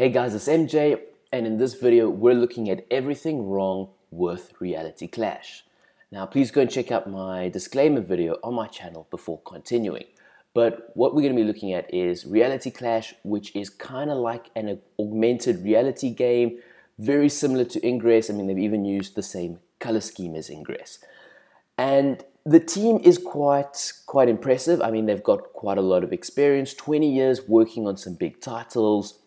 Hey guys, it's MJ, and in this video, we're looking at everything wrong with Reality Clash. Now, please go and check out my disclaimer video on my channel before continuing. But what we're going to be looking at is Reality Clash, which is kind of like an augmented reality game, very similar to Ingress. I mean, they've even used the same color scheme as Ingress. And the team is quite quite impressive. I mean, they've got quite a lot of experience, 20 years working on some big titles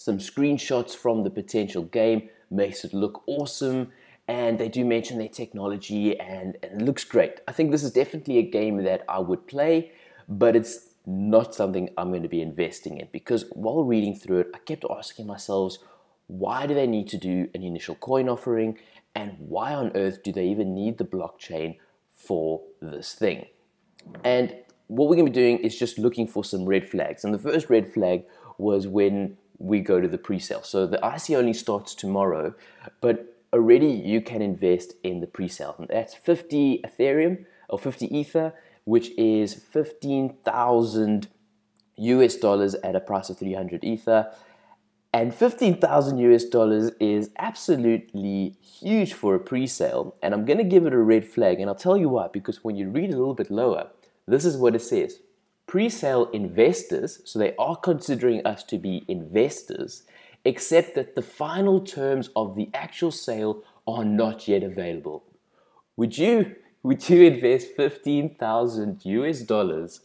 some screenshots from the potential game makes it look awesome and they do mention their technology and, and, it looks great. I think this is definitely a game that I would play, but it's not something I'm going to be investing in because while reading through it, I kept asking myself, why do they need to do an initial coin offering and why on earth do they even need the blockchain for this thing? And what we're going to be doing is just looking for some red flags. And the first red flag was when we go to the pre-sale. So the ICO only starts tomorrow, but already you can invest in the pre-sale. And that's 50 Ethereum or 50 Ether, which is 15,000 US dollars at a price of 300 Ether. And 15,000 US dollars is absolutely huge for a pre-sale. And I'm going to give it a red flag. And I'll tell you why, because when you read a little bit lower, this is what it says pre-sale investors, so they are considering us to be investors, except that the final terms of the actual sale are not yet available. Would you would you invest 15,000 US dollars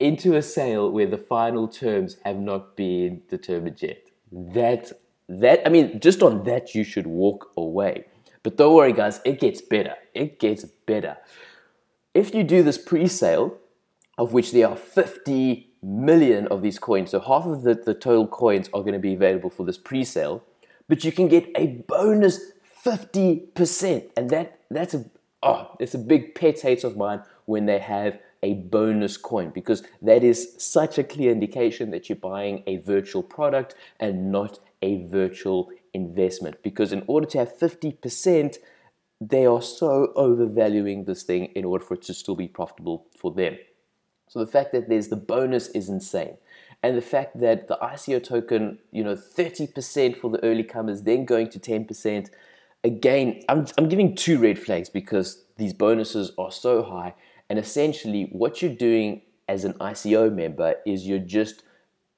into a sale where the final terms have not been determined yet? That that I mean just on that you should walk away. But don't worry guys, it gets better. It gets better. If you do this pre-sale, of which there are 50 million of these coins. So half of the, the total coins are going to be available for this pre-sale, but you can get a bonus 50%. And that that's a oh, it's a big pet hate of mine when they have a bonus coin because that is such a clear indication that you're buying a virtual product and not a virtual investment. Because in order to have 50%, they are so overvaluing this thing in order for it to still be profitable for them. So the fact that there's the bonus is insane. And the fact that the ICO token, you know, 30% for the early comers, then going to 10%. Again, I'm, I'm giving two red flags because these bonuses are so high. And essentially, what you're doing as an ICO member is you're just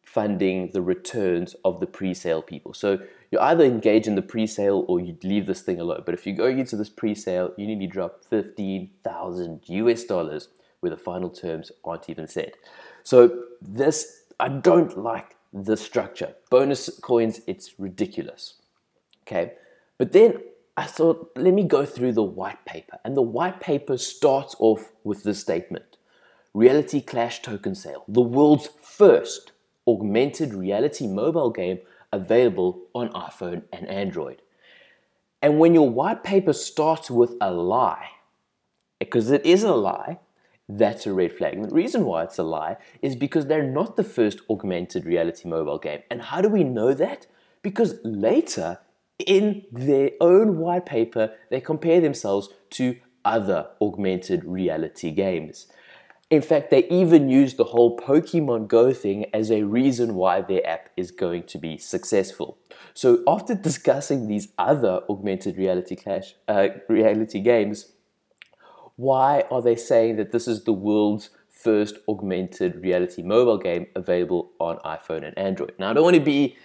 funding the returns of the pre-sale people. So you either engage in the pre-sale or you leave this thing alone. But if you're going into this pre-sale, you need to drop 15,000 US dollars where the final terms aren't even set. So this, I don't like the structure. Bonus coins, it's ridiculous. Okay, but then I thought, let me go through the white paper. And the white paper starts off with this statement Reality Clash Token Sale, the world's first augmented reality mobile game available on iPhone and Android. And when your white paper starts with a lie, because it is a lie, that's a red flag. And the reason why it's a lie is because they're not the first augmented reality mobile game. And how do we know that? Because later in their own white paper, they compare themselves to other augmented reality games. In fact, they even use the whole Pokemon Go thing as a reason why their app is going to be successful. So, after discussing these other augmented reality clash uh, reality games, why are they saying that this is the world's first augmented reality mobile game available on iPhone and Android? Now, I don't want to be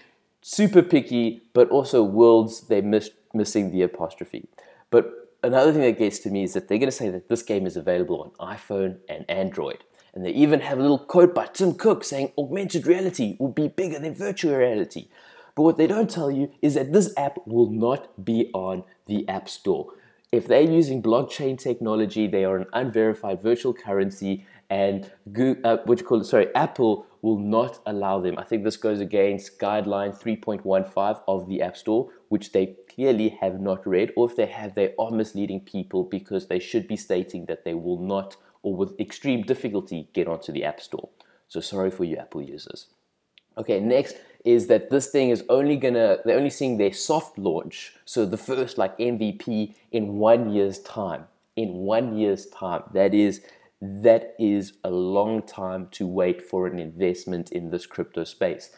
super picky, but also worlds, they're miss, missing the apostrophe. But another thing that gets to me is that they're going to say that this game is available on iPhone and Android. And they even have a little quote by Tim Cook saying augmented reality will be bigger than virtual reality. But what they don't tell you is that this app will not be on the App Store if they're using blockchain technology, they are an unverified virtual currency, and Google, uh, what you call it, sorry, Apple will not allow them. I think this goes against guideline 3.15 of the App Store, which they clearly have not read, or if they have, they are misleading people because they should be stating that they will not, or with extreme difficulty, get onto the App Store. So sorry for you Apple users. Okay, next is that this thing is only gonna, they're only seeing their soft launch, so the first like MVP in one year's time. In one year's time. That is, that is a long time to wait for an investment in this crypto space.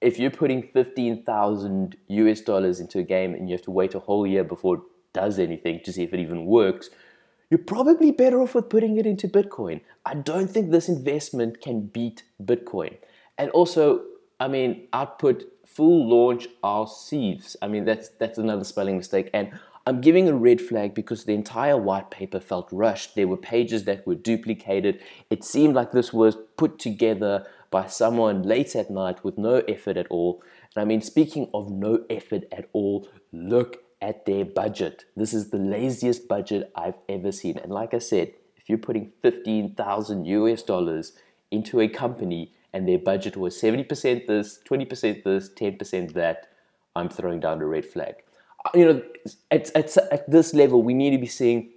if you're putting 15,000 US dollars into a game and you have to wait a whole year before it does anything to see if it even works, you're probably better off with putting it into Bitcoin. I don't think this investment can beat Bitcoin. And also, I mean, output full launch our sieves. I mean, that's that's another spelling mistake. And I'm giving a red flag because the entire white paper felt rushed. There were pages that were duplicated. It seemed like this was put together by someone late at night with no effort at all. And I mean, speaking of no effort at all, look at their budget. This is the laziest budget I've ever seen. And like I said, if you're putting 15,000 US dollars into a company and their budget was 70% this, 20% this, 10% that, I'm throwing down a red flag. Uh, you know, at, at, at this level, we need to be seeing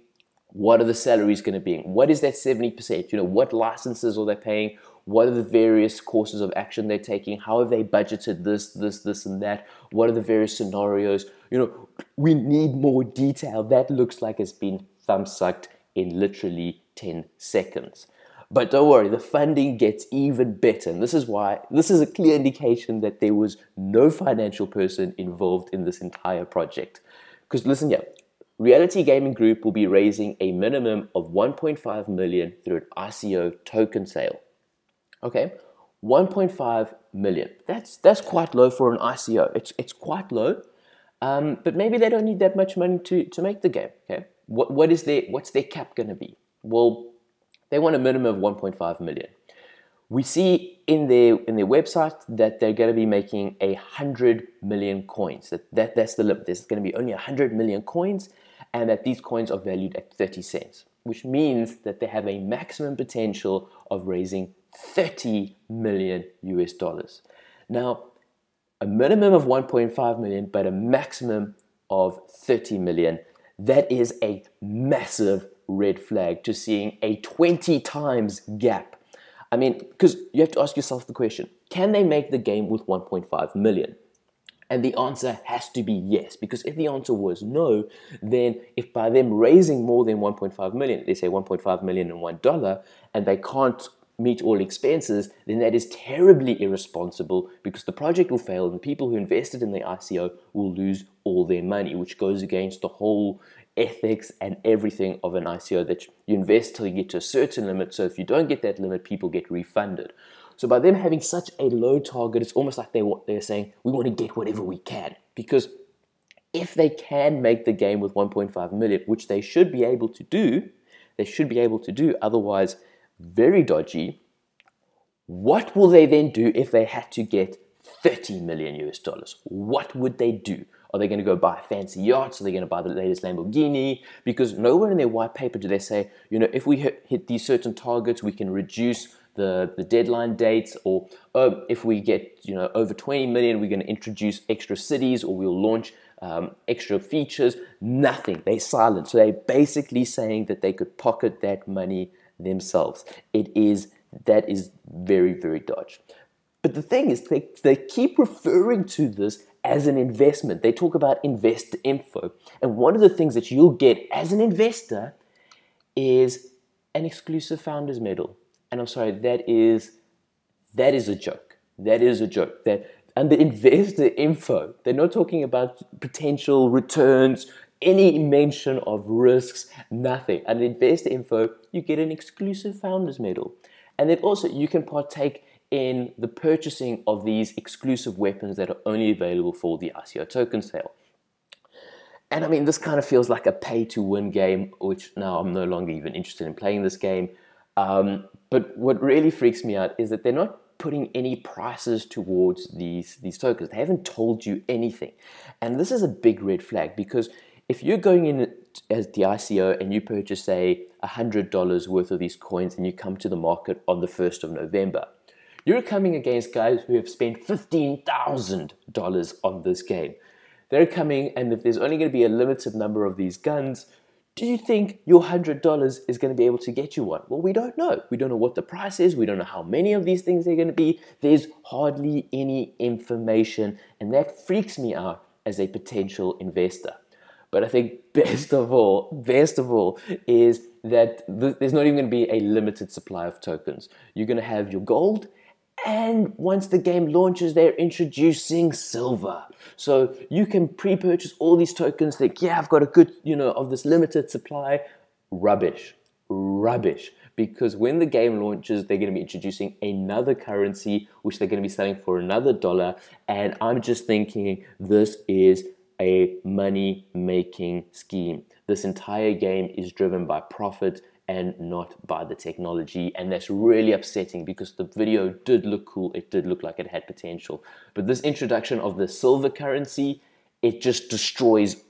what are the salaries going to be? What is that 70%? You know, what licenses are they paying? What are the various courses of action they're taking? How have they budgeted this, this, this, and that? What are the various scenarios? You know, we need more detail. That looks like it's been thumb sucked in literally 10 seconds. But don't worry, the funding gets even better. And this is why this is a clear indication that there was no financial person involved in this entire project. Because listen here, Reality Gaming Group will be raising a minimum of 1.5 million through an ICO token sale. Okay, 1.5 million. That's that's quite low for an ICO. It's it's quite low, um, but maybe they don't need that much money to, to make the game. Okay, what what is their what's their cap going to be? Well, they want a minimum of 1.5 million. We see in their in their website that they're going to be making a hundred million coins. That, that that's the limit. There's going to be only hundred million coins, and that these coins are valued at 30 cents, which means that they have a maximum potential of raising 30 million US dollars. Now, a minimum of 1.5 million, but a maximum of 30 million. That is a massive red flag to seeing a 20 times gap. I mean, because you have to ask yourself the question can they make the game with 1.5 million? And the answer has to be yes, because if the answer was no, then if by them raising more than 1.5 million, they say 1.5 million and one dollar, and they can't meet all expenses, then that is terribly irresponsible because the project will fail and the people who invested in the ICO will lose all their money, which goes against the whole ethics and everything of an ICO that you invest till you get to a certain limit. So if you don't get that limit, people get refunded. So by them having such a low target, it's almost like they they're saying we want to get whatever we can because if they can make the game with 1.5 million, which they should be able to do, they should be able to do. Otherwise, very dodgy. What will they then do if they had to get 30 million US dollars? What would they do? Are they going to go buy fancy yachts? Are they going to buy the latest Lamborghini? Because nowhere in their white paper do they say, you know, if we hit, these certain targets, we can reduce the, the deadline dates, or oh, if we get, you know, over 20 million, we're going to introduce extra cities, or we'll launch um, extra features. Nothing. They're silent. So they're basically saying that they could pocket that money themselves. It is that is very, very dodge. But the thing is, they, they keep referring to this as an investment. They talk about invest info. And one of the things that you'll get as an investor is an exclusive founders medal. And I'm sorry, that is that is a joke. That is a joke. That and the investor info, they're not talking about potential returns, any mention of risks, nothing. And in Best info, you get an exclusive founders medal. And then also you can partake in the purchasing of these exclusive weapons that are only available for the ICO token sale. And I mean, this kind of feels like a pay to win game, which now I'm no longer even interested in playing this game. Um, but what really freaks me out is that they're not putting any prices towards these, these tokens. They haven't told you anything. And this is a big red flag because if you're going in as the ICO and you purchase, say, $100 worth of these coins and you come to the market on the 1st of November, you're coming against guys who have spent $15,000 on this game. They're coming, and if there's only going to be a limited number of these guns, do you think your $100 is going to be able to get you one? Well, we don't know. We don't know what the price is. We don't know how many of these things are going to be. There's hardly any information, and that freaks me out as a potential investor. But I think best of all, best of all, is that there's not even going to be a limited supply of tokens. You're going to have your gold And once the game launches, they're introducing silver. So you can pre-purchase all these tokens like, yeah, I've got a good, you know, of this limited supply. Rubbish. Rubbish. Because when the game launches, they're going to be introducing another currency, which they're going to be selling for another dollar. And I'm just thinking this is a money making scheme. This entire game is driven by profit and not by the technology. And that's really upsetting because the video did look cool. It did look like it had potential. But this introduction of the silver currency, it just destroys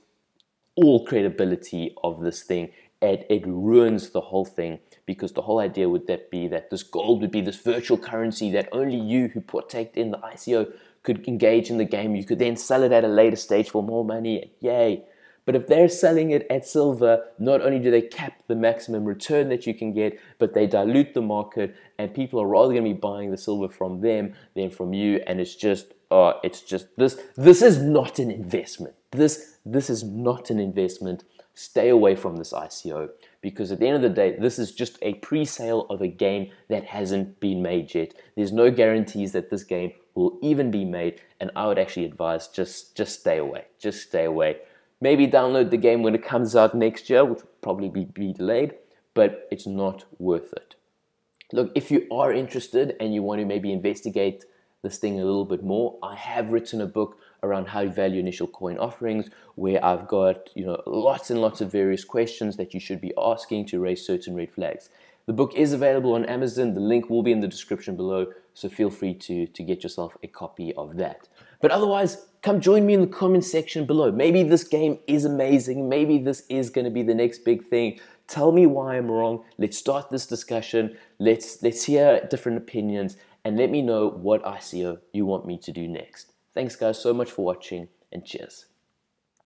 all credibility of this thing. It, it ruins the whole thing because the whole idea would that be that this gold would be this virtual currency that only you who partake in the ICO could engage in the game. You could then sell it at a later stage for more money. Yay. But if they're selling it at silver, not only do they cap the maximum return that you can get, but they dilute the market, and people are rather going to be buying the silver from them than from you. And it's just, oh, it's just this. This is not an investment. This this is not an investment. Stay away from this ICO because at the end of the day, this is just a pre-sale of a game that hasn't been made yet. There's no guarantees that this game will even be made, and I would actually advise just just stay away. Just stay away. Maybe download the game when it comes out next year, which will probably be, be delayed, but it's not worth it. Look, if you are interested and you want to maybe investigate this thing a little bit more, I have written a book around how to value initial coin offerings where I've got, you know, lots and lots of various questions that you should be asking to raise certain red flags. The book is available on Amazon. The link will be in the description below, so feel free to, to get yourself a copy of that. But otherwise, come join me in the comment section below. Maybe this game is amazing. Maybe this is going to be the next big thing. Tell me why I'm wrong. Let's start this discussion. Let's let's hear different opinions and let me know what ICO you want me to do next. Thanks guys so much for watching and cheers.